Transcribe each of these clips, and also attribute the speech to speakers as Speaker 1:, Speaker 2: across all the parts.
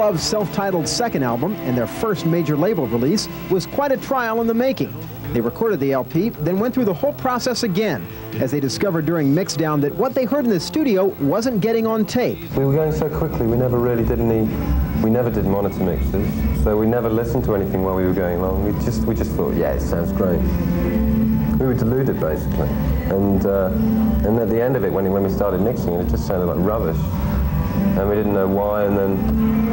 Speaker 1: Love's self-titled second album and their first major label release was quite a trial in the making. They recorded the LP, then went through the whole process again, as they discovered during mixdown that what they heard in the studio wasn't getting on tape.
Speaker 2: We were going so quickly, we never really did any, we never did monitor mixes, so we never listened to anything while we were going along. We just, we just thought, yeah, it sounds great. We were deluded, basically. And, uh, and at the end of it, when, when we started mixing it, it just sounded like rubbish. And we didn't know why, and then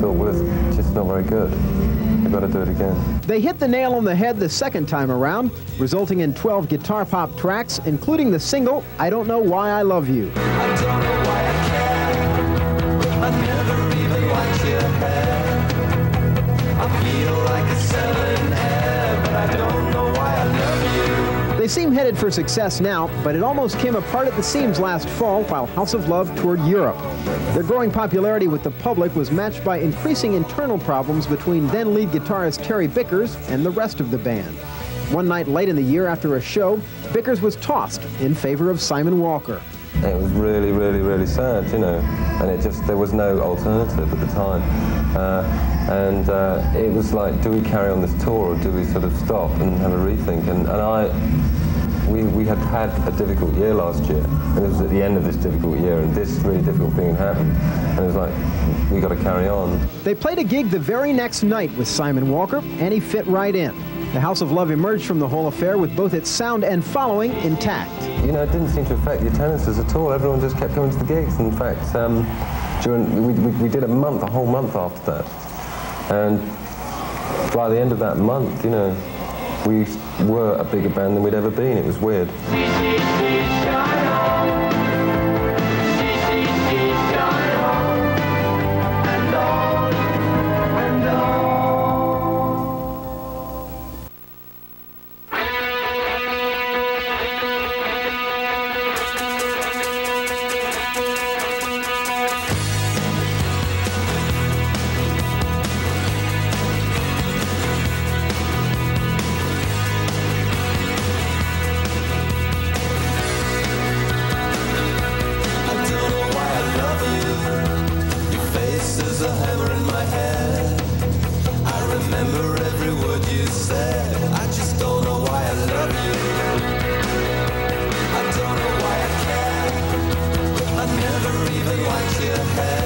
Speaker 2: thought, well, it's just not very good. We've got to do it again.
Speaker 1: They hit the nail on the head the second time around, resulting in 12 guitar pop tracks, including the single, I Don't Know Why I Love You. They seem headed for success now, but it almost came apart at the seams last fall while House of Love toured Europe. Their growing popularity with the public was matched by increasing internal problems between then lead guitarist Terry Bickers and the rest of the band. One night late in the year after a show, Bickers was tossed in favor of Simon Walker.
Speaker 2: It was really, really, really sad, you know, and it just, there was no alternative at the time. Uh, and uh, it was like, do we carry on this tour or do we sort of stop and have a rethink? And, and I, we, we had had a difficult year last year, and it was at the end of this difficult year, and this really difficult thing had happened. And it was like, we got to carry on.
Speaker 1: They played a gig the very next night with Simon Walker, and he fit right in. The House of Love emerged from the whole affair with both its sound and following intact.
Speaker 2: You know, it didn't seem to affect the attendances at all. Everyone just kept coming to the gigs. In fact, um, during, we, we, we did a month, a whole month after that. And by the end of that month, you know, we were a bigger band than we'd ever been. It was weird.
Speaker 3: I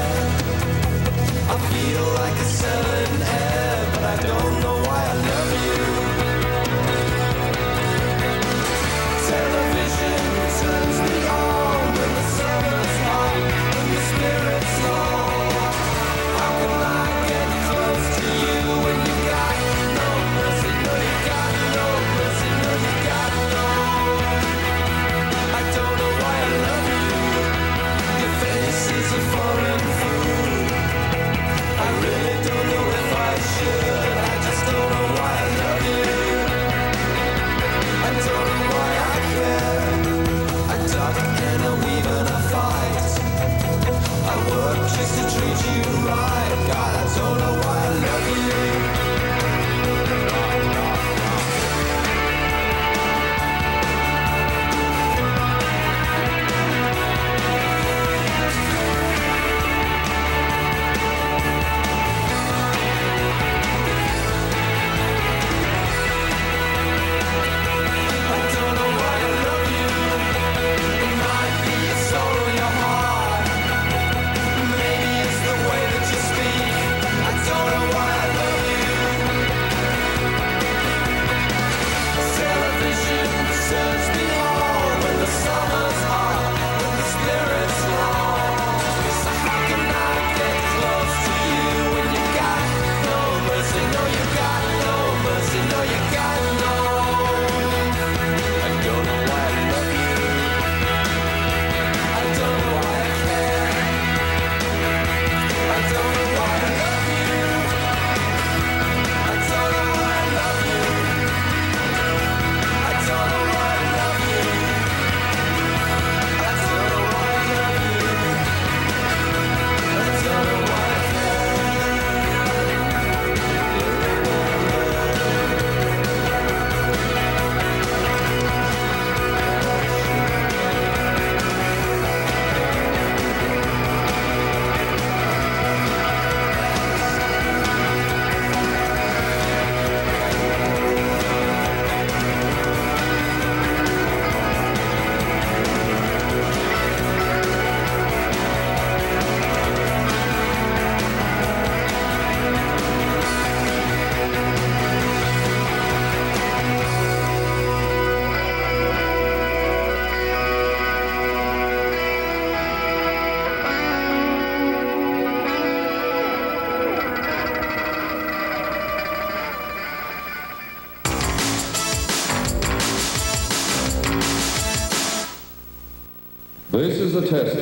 Speaker 3: is a test.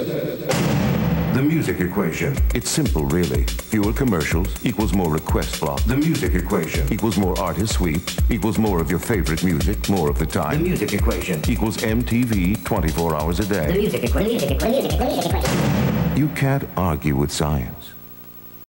Speaker 4: The music equation.
Speaker 5: It's simple, really. Fewer commercials equals more request block.
Speaker 4: The music equation.
Speaker 5: Equals more artist sweeps. Equals more of your favorite music, more of the time.
Speaker 4: The music equation.
Speaker 5: Equals MTV 24 hours a day.
Speaker 6: music equation. The music equation. The music equation.
Speaker 5: You can't argue with science.